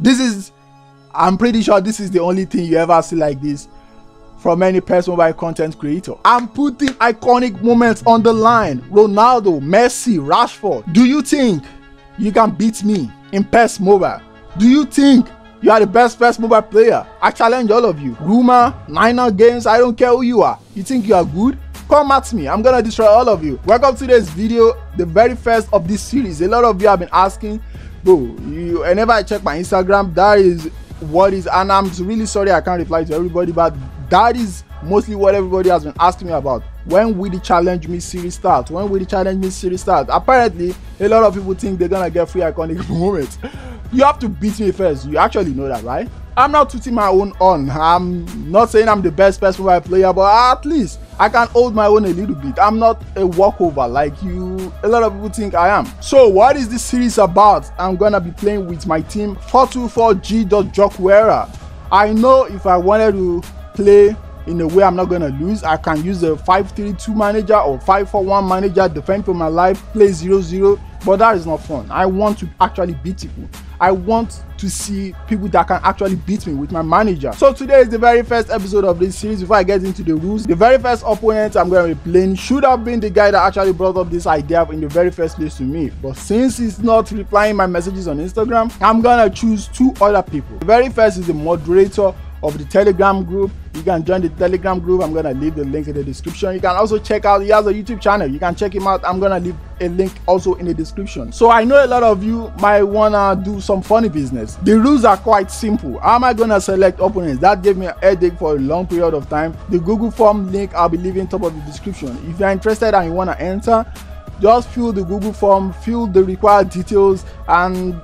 This is, I'm pretty sure this is the only thing you ever see like this from any PES mobile content creator. I'm putting iconic moments on the line. Ronaldo, Messi, Rashford. Do you think you can beat me in PES mobile? Do you think you are the best PES mobile player? I challenge all of you. Rumor, Niner Games, I don't care who you are. You think you are good? Come at me. I'm gonna destroy all of you. Welcome to this video, the very first of this series. A lot of you have been asking, bro, you, whenever I check my Instagram, that is what is, and I'm really sorry I can't reply to everybody, but that is mostly what everybody has been asking me about. When will the challenge me series start? When will the challenge me series start? Apparently a lot of people think they're gonna get free iconic moments you have to beat me first. You actually know that right? I'm not tooting my own on i'm not saying i'm the best PES mobile player but at least i can hold my own a little bit i'm not a walkover like you a lot of people think i am so what is this series about i'm gonna be playing with my team 424g.jokwera i know if i wanted to play in a way I'm not to lose. I can use a 5-3-2 manager or 5-4-1 manager, defend for my life, play 0-0, but that is not fun. I want to actually beat people. I want to see people that can actually beat me with my manager. So today is the very first episode of this series. Before I get into the rules, the very first opponent I'm going to be playing should have been the guy that actually brought up this idea in the very first place to me. But since he's not replying my messages on Instagram, I'm going to choose two other people. The very first is the moderator of the telegram group. You can join the telegram group. I'm gonna leave the link in the description. You can also check out he has a youtube channel. You can check him out. I'm gonna leave a link also in the description. So i know a lot of you might wanna do some funny business. The rules are quite simple. How am i gonna select opponents? That gave me a headache for a long period of time. The google form link i'll be leaving top of the description. If you're interested and you want to enter just fill the google form fill the required details and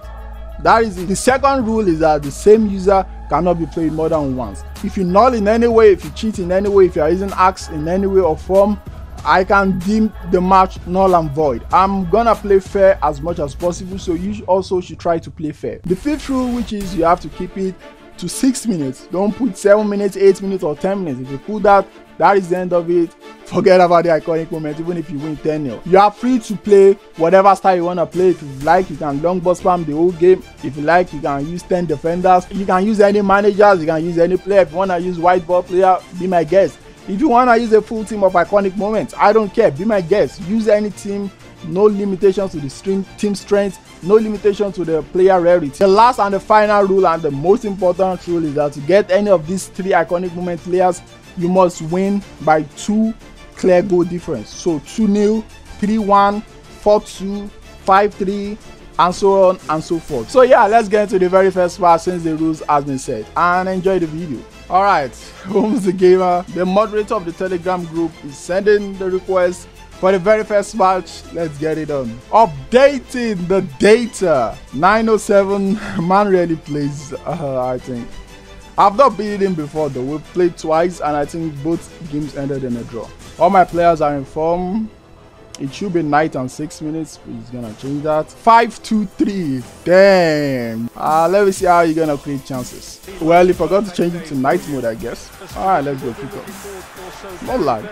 that is it. the second rule is that the same user cannot be played more than once. If you null in any way, if you cheat in any way, if you are using axe in any way or form, I can deem the match null and void. I'm gonna play fair as much as possible, so you also should try to play fair. The fifth rule, which is you have to keep it to 6 minutes. Don't put 7 minutes, 8 minutes or 10 minutes. If you put that, that is the end of it. Forget about the iconic moment, even if you win 10 0. You are free to play whatever style you want to play. If you like, you can long ball spam the whole game. If you like, you can use 10 defenders. You can use any managers, you can use any player. If you want to use white ball player, be my guest. If you want to use a full team of iconic moments, I don't care. Be my guest. Use any team. No limitations to the team strength. No limitation to the player rarity. The last and the final rule and the most important rule is that to get any of these three iconic moment players, you must win by two clear goal difference. So 2 0, 3 1, 4 2, 5 3, and so on and so forth. So yeah, let's get into the very first part since the rules has been said and enjoy the video. Alright, Holmes the Gamer, the moderator of the Telegram group is sending the request for the very first match. Let's get it on. Updating the data. 907 man really plays, uh, I think. I've not beaten him before though. We've played twice and I think both games ended in a draw. All my players are in form. It should be night and six minutes. He's gonna change that. Five, two, three. Damn. Uh, let me see how you're gonna create chances. Well, he forgot to change it to night mode, I guess. Alright, let's go kick up No lag.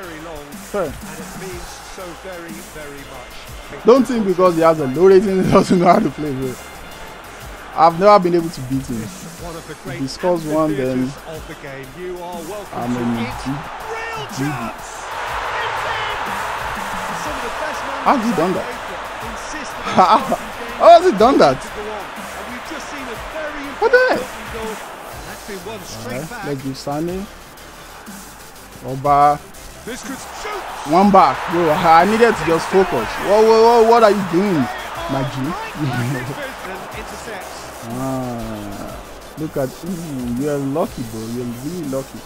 Fair. Don't think because he has a low rating he doesn't know how to play with. I've never been able to beat him. If he scores one, then I'm in GG. How has he done that? How has he done that? What the heck? Alright, let's do Sane. Oba. One back. Bro, I needed to just focus. What, what, what are you doing, my G? Ah, look at ooh, you're lucky, bro. You're really lucky.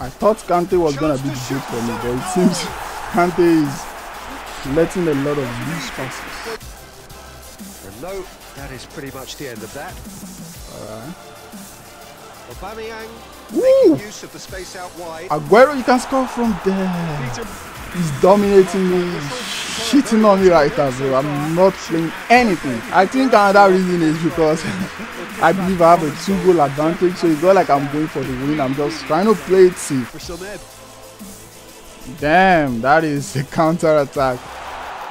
I thought Kante was gonna be the big for me, but it seems Kante is letting a lot of loose passes. And no, that is pretty much the end of that. Alright. Aubameyang making use of the space out wide. Aguero, you can score from there. He's dominating me, cheating on me right now, bro. I'm not playing anything. I think another reason is because I believe I have a two goal advantage, so it's not like I'm going for the win. I'm just trying to play it safe. Damn, that is a counter attack.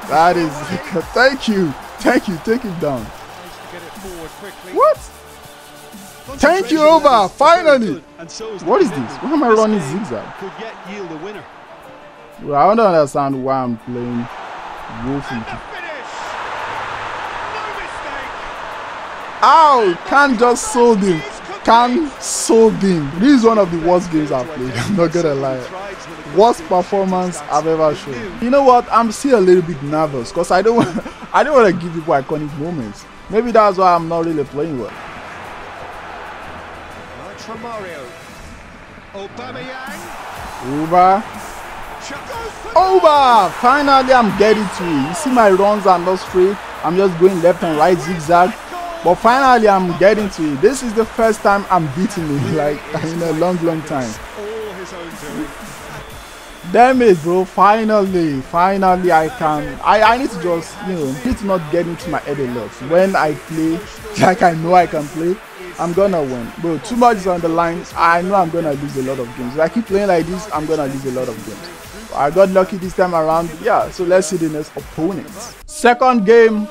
That is, thank you. Thank you. Take it down. Managed to get it forward quickly. What? Thank you, Over. Finally. What is this? Why am I running zigzag? Well, I don't understand why I'm playing mistake. Ow! Kante just sold him. Kante sold him. This is one of the worst games I've played. I'm not gonna lie. Worst performance I've ever shown. You know what? I'm still a little bit nervous because I don't I don't want to give people iconic moments. Maybe that's why I'm not really playing well. From Mario. Aubameyang. Over. Goes Over! Finally, I'm getting to it. You see, my runs are not straight. I'm just going left and right zigzag. But finally, I'm getting to it. This is the first time I'm beating it, like in a long, long time. all his own doing. Damn it, bro. Finally, finally, I can. I, I need to just, you know, to not get into my head a lot. When I play, like I know I can play, I'm gonna win. Bro, too much is on the line. I know I'm gonna lose a lot of games. If I keep playing like this, I'm gonna lose a lot of games. I got lucky this time around. Yeah, so let's see the next opponent. Second game,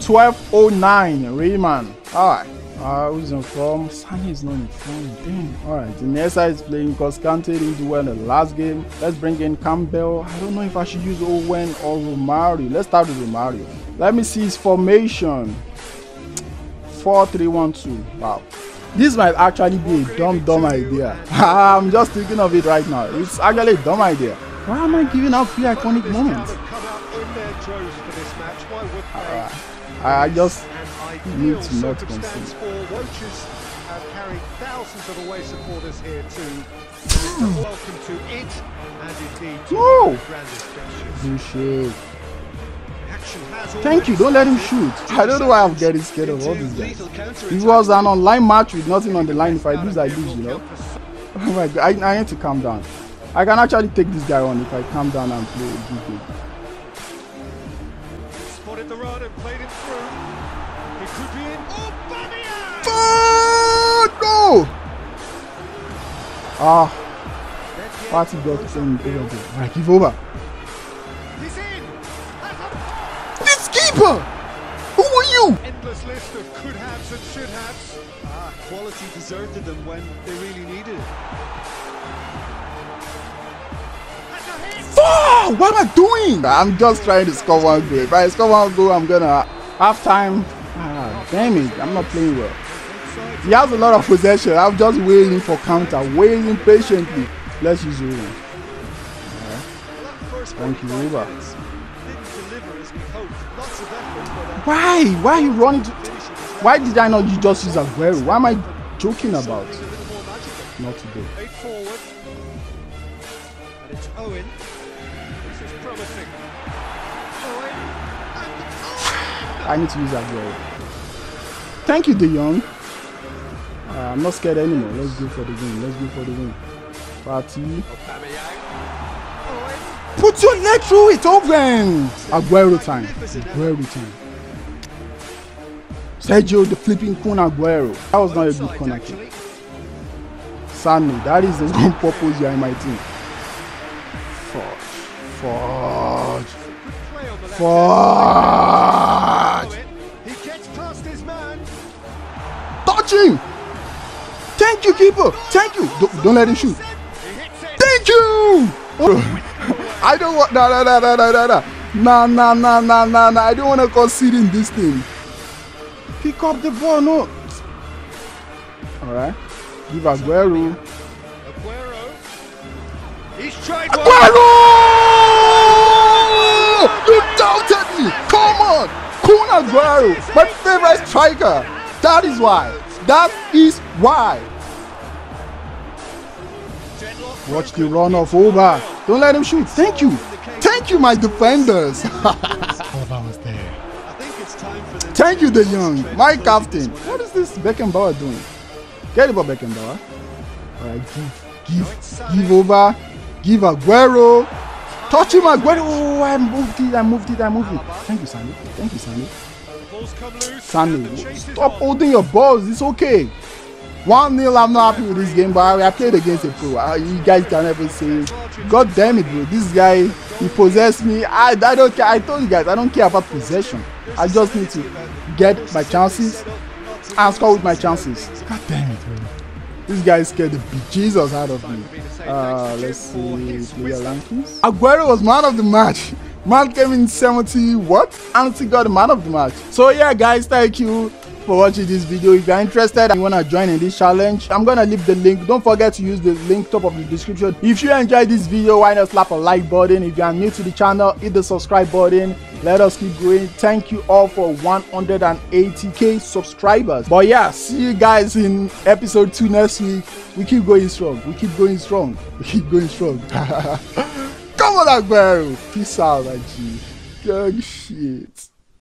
1209, Rayman. Alright. Uh, who's in form? Sane is not in form. Damn. Alright. Next is playing because Kante didn't do well in the last game. Let's bring in Campbell. I don't know if I should use Owen or Romario. Let's start with Romario. Let me see his formation. 4-3-1-2. Wow. This might actually be a dumb, dumb idea. I'm just thinking of it right now. It's actually a dumb idea. Why am I giving out free iconic moments? Have come out in their droves for this match. Why would they? I just need to not concede. carried thousands of away supporters here too. Welcome to hmm. it and indeed to No. the grandest gestures. bullshit. Action has Thank you. Don't let him shoot. I don't know why I'm getting scared of all these guys. If it was an online match with nothing on the line, if I lose, I lose, you know. Oh my god, I, I need to calm down. I can actually take this guy on if I calm down and play a good game. Spotted the run and played it through. It could be in. Aubameyang! Fuck no! Ah, party got in over there. Alright, give over. Keeper! Who are you? endless list of could haves and should haves. Ah, quality deserted them when they really needed it. That's a hit! Fuck! What am I doing? I'm just trying to score one goal. If I score one goal, I'm gonna half time. Ah, damn it! I'm not playing well. He has a lot of possession. I'm just waiting for counter, waiting patiently. Let's use Ruben. First Thank you, 45 Why? Why are you running? To, finishing was why did I not you just use Aguero? Why am I joking about? a little more magical. Not today. Forward. And it's Owen. This is promising. I need to use Aguero. Thank you, De Jong. Uh, I'm not scared anymore. Let's go for the win. Let's go for the win. Party. Put your leg through it, open. Aguero time. Aguero time. Sergio, the flipping Kun Aguero. That was not a good corner kick. Sane, that is the one purpose you are in my team. Past his man. Touch him. Thank you, keeper. Thank you. Don't, don't let him shoot. Thank you. I don't want. No, no, no, no, no, no, no. Nah, nah, nah, nah, nah, nah. I don't want to concede in this thing. Pick up the ball, no. All right. Give Aguero. Aguero. He's tried one. Aguero! You doubted me. Come on. Kun Aguero, my favorite striker. That is why. That is why. Watch the run of over. Don't let him shoot. Thank you. Thank you, my defenders. Thank you, De Jong, my captain. What is this Beckenbauer doing? Get it, Beckenbauer. All right, give, give, give over. Give Aguero. Touch him, Aguero. Oh, I moved it. I moved it. I moved it. Thank you, Sandy. Thank you, Sandy. Sandy, stop holding your balls. It's okay. One nil. I'm not happy with this game, but I, played against a pro. Uh, you guys can never say. God damn it, bro. This guy, he possessed me. I, I don't care. I told you guys, I don't care about possession. I just need to get my chances and score with my chances. God damn it, bro. This guy scared the bejesus out of me. Uh, let's see, player rankings. Aguero was man of the match. Man came in 70 what? And he got the man of the match. So yeah, guys, thank you for watching this video if you're interested and you want to join in this challenge i'm gonna leave the link don't forget to use the link top of the description if you enjoyed this video why not slap a like button if you are new to the channel hit the subscribe button let us keep going. Thank you all for 180k subscribers. But yeah see you guys in episode 2 next week. We keep going strong. We keep going strong. We keep going strong. Come on Aguero. Peace out my g. Good shit